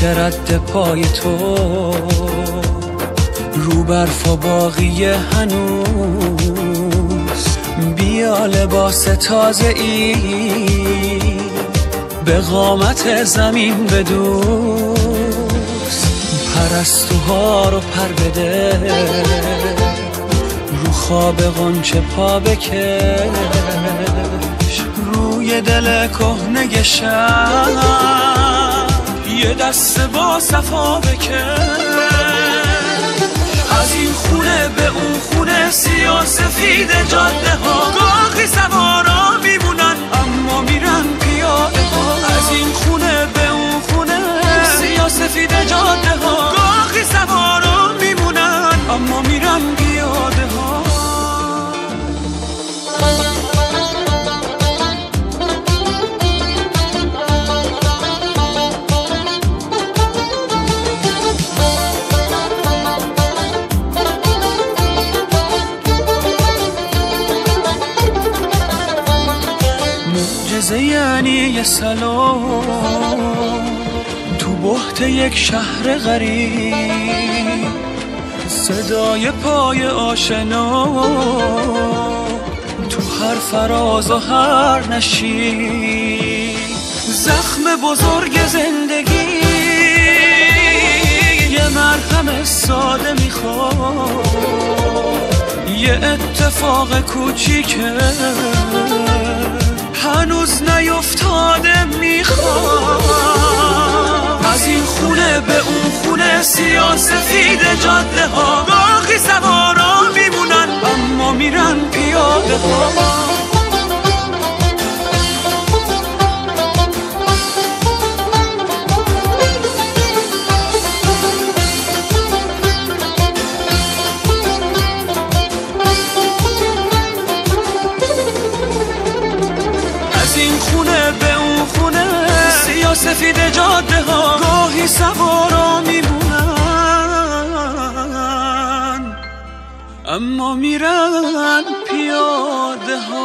که رد پای تو. رو برف و باقی هنوز. بیا لباس تازه ای. به قامت زمین بدوز. پرستوها رو پر بده. رو خواب غنچه پا بکش. روی دل کهنه شب. یه دست با صفا بکش از این خونه به اون خونه سیاه سفید جاده ها. گاهی سوارا معجزه یعنی یه سلام. تو بحت یک شهر غریب صدای پای آشنا. تو هر فراز و هر نشی زخم بزرگ زندگی. یه مرهم ساده می‌خواد یه اتفاق کوچیکه. می‌خوام. از این خونه به اون خونه سیاه سفید جاده ها گاهی سوارا میمونن اما میرن پیاده ها سفید جاده ها گاهی سوارا میمونن اما میرن پیاده ها.